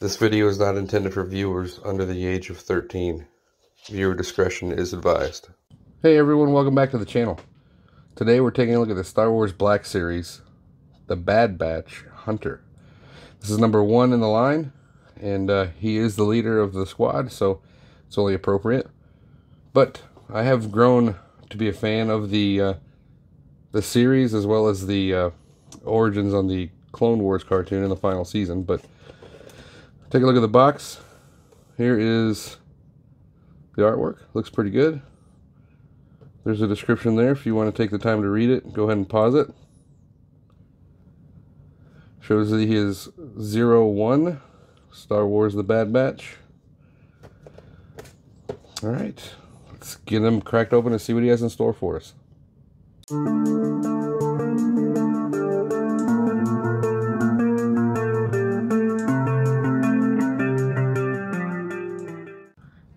This video is not intended for viewers under the age of 13. Viewer discretion is advised. Hey everyone, welcome back to the channel. Today we're taking a look at the Star Wars Black Series, the Bad Batch Hunter. This is number one in the line, and uh, he is the leader of the squad, so it's only appropriate. But I have grown to be a fan of the uh, the series as well as the uh, origins on the Clone Wars cartoon in the final season, but Take a look at the box. Here is the artwork. Looks pretty good. There's a description there if you want to take the time to read it. Go ahead and pause it. Shows that he is zero one. Star Wars The Bad Batch. Alright. Let's get him cracked open and see what he has in store for us.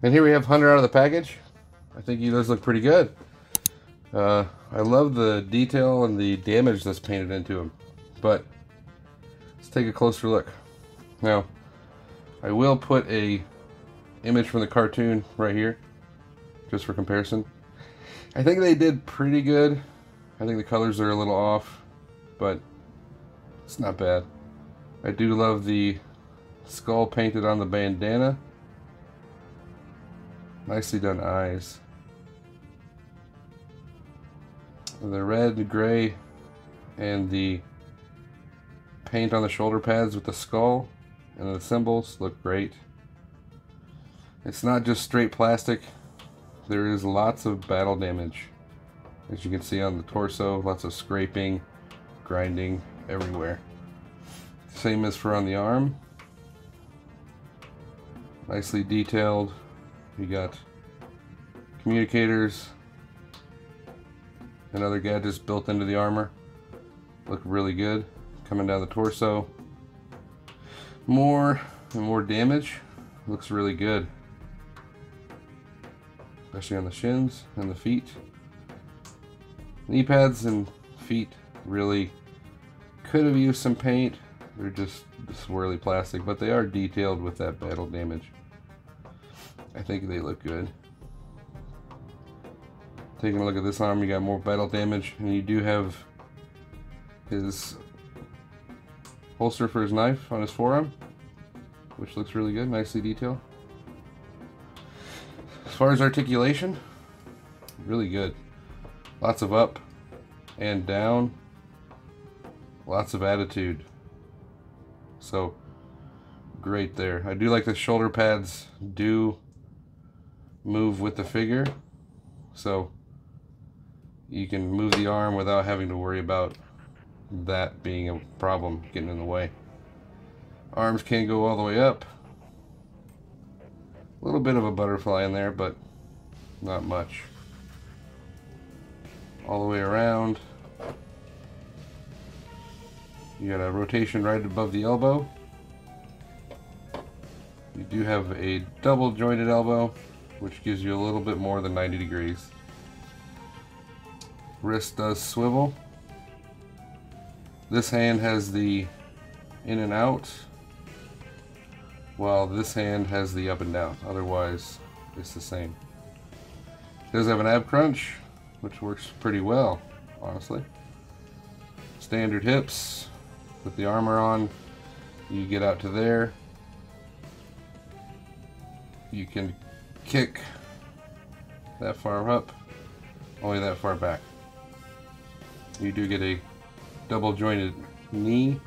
And here we have Hunter out of the package. I think he does look pretty good. Uh, I love the detail and the damage that's painted into him. But let's take a closer look. Now, I will put a image from the cartoon right here, just for comparison. I think they did pretty good. I think the colors are a little off, but it's not bad. I do love the skull painted on the bandana. Nicely done eyes. The red, the gray, and the paint on the shoulder pads with the skull and the symbols look great. It's not just straight plastic. There is lots of battle damage. As you can see on the torso, lots of scraping, grinding everywhere. Same as for on the arm. Nicely detailed we got communicators and other gadgets built into the armor. Look really good. Coming down the torso. More and more damage. Looks really good. Especially on the shins and the feet. Knee pads and feet really could have used some paint. They're just swirly plastic, but they are detailed with that battle damage. I think they look good. Taking a look at this arm, you got more battle damage, and you do have his holster for his knife on his forearm, which looks really good, nicely detailed. As far as articulation, really good. Lots of up and down, lots of attitude. So, great there. I do like the shoulder pads do move with the figure. So you can move the arm without having to worry about that being a problem getting in the way. Arms can't go all the way up. A little bit of a butterfly in there, but not much. All the way around. You got a rotation right above the elbow. You do have a double jointed elbow which gives you a little bit more than 90 degrees. Wrist does swivel. This hand has the in and out, while this hand has the up and down. Otherwise, it's the same. It does have an ab crunch, which works pretty well, honestly. Standard hips, with the armor on, you get out to there. You can kick that far up, only that far back. You do get a double jointed knee,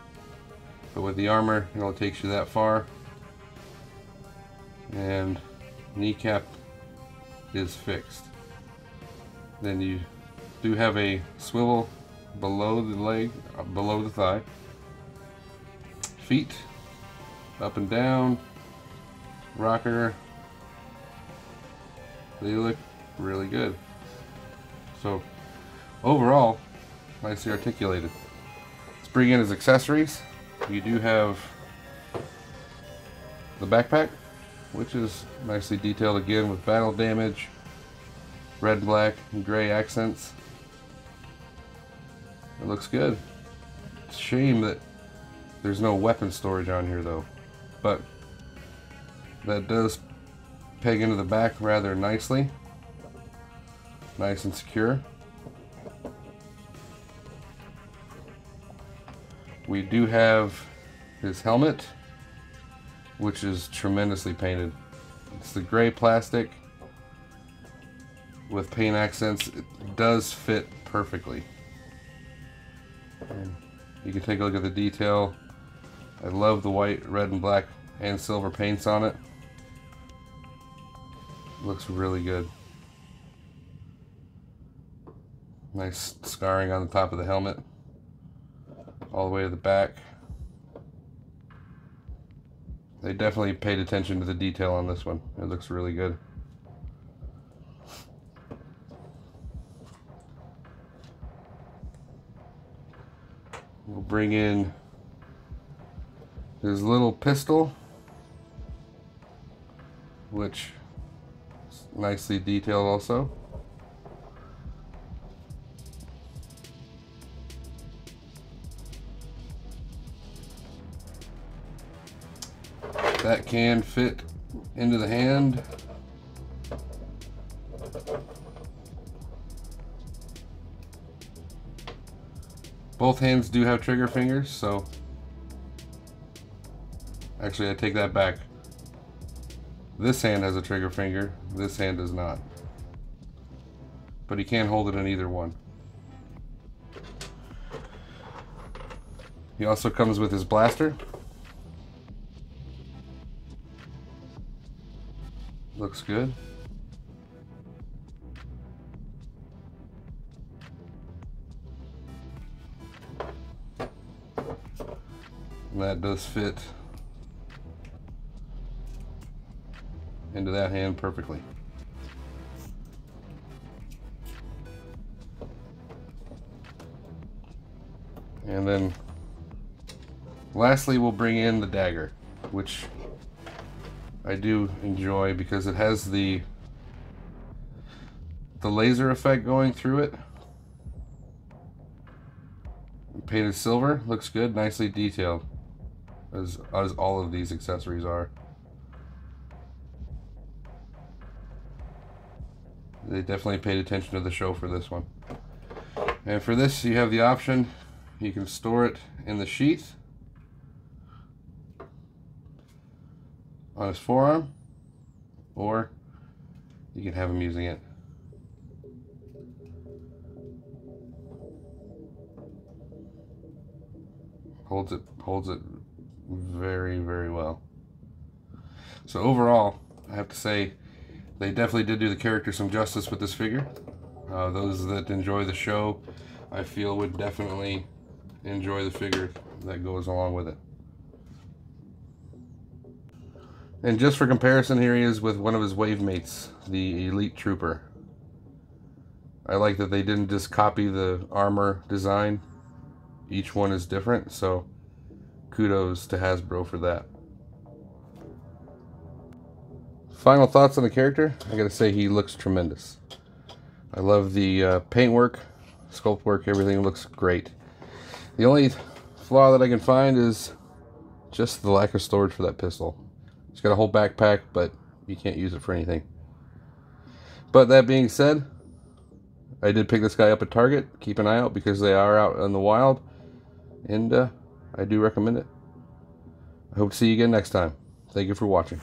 but with the armor, it only takes you that far. And kneecap is fixed. Then you do have a swivel below the leg, uh, below the thigh. Feet, up and down, rocker, they look really good. So overall, nicely articulated. Let's bring in his accessories. You do have the backpack, which is nicely detailed again with battle damage, red, black, and gray accents. It looks good. It's a shame that there's no weapon storage on here though. But that does peg into the back rather nicely. Nice and secure. We do have his helmet, which is tremendously painted. It's the gray plastic with paint accents. It does fit perfectly. You can take a look at the detail. I love the white, red, and black and silver paints on it. Looks really good. Nice scarring on the top of the helmet. All the way to the back. They definitely paid attention to the detail on this one. It looks really good. We'll bring in his little pistol, which nicely detailed also. That can fit into the hand. Both hands do have trigger fingers, so actually I take that back. This hand has a trigger finger, this hand does not. But he can't hold it in either one. He also comes with his blaster. Looks good. That does fit into that hand perfectly. And then lastly we'll bring in the dagger, which I do enjoy because it has the the laser effect going through it. Painted silver, looks good, nicely detailed, as, as all of these accessories are. They definitely paid attention to the show for this one. And for this, you have the option, you can store it in the sheath on his forearm, or you can have him using it. Holds it holds it very very well. So overall, I have to say they definitely did do the character some justice with this figure. Uh, those that enjoy the show, I feel would definitely enjoy the figure that goes along with it. And just for comparison, here he is with one of his wave mates, the Elite Trooper. I like that they didn't just copy the armor design. Each one is different, so kudos to Hasbro for that. Final thoughts on the character? I gotta say he looks tremendous. I love the uh, paintwork, sculpt work, everything looks great. The only flaw that I can find is just the lack of storage for that pistol. It's got a whole backpack, but you can't use it for anything. But that being said, I did pick this guy up at Target. Keep an eye out because they are out in the wild. And uh, I do recommend it. I hope to see you again next time. Thank you for watching.